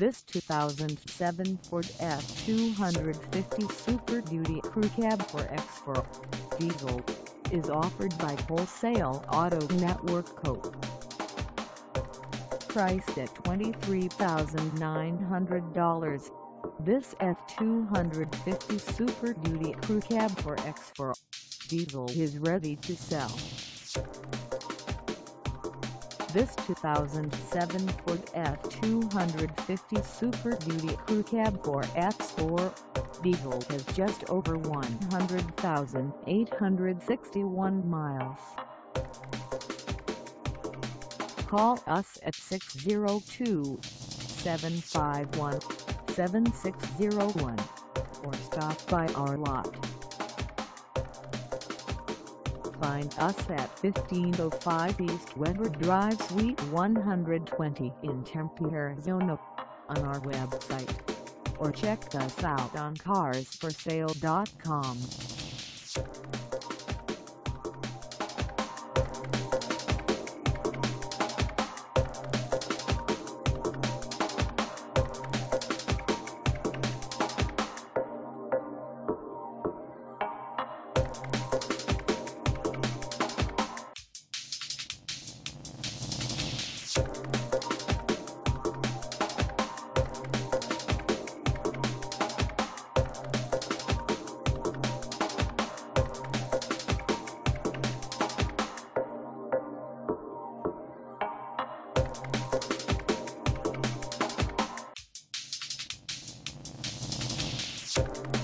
This 2007 Ford F-250 Super Duty Crew Cab 4X4 Diesel is offered by Wholesale Auto Network Co. Priced at $23,900, this F-250 Super Duty Crew Cab 4X4 Diesel is ready to sell. This 2007 Ford F-250 Super Duty Crew Cab 4X4 Diesel has just over 100,861 miles. Call us at 602-751-7601 or stop by our lot. Find us at 1505 East Weber Drive Suite 120 in Tempe, Arizona on our website or check us out on carsforsale.com. you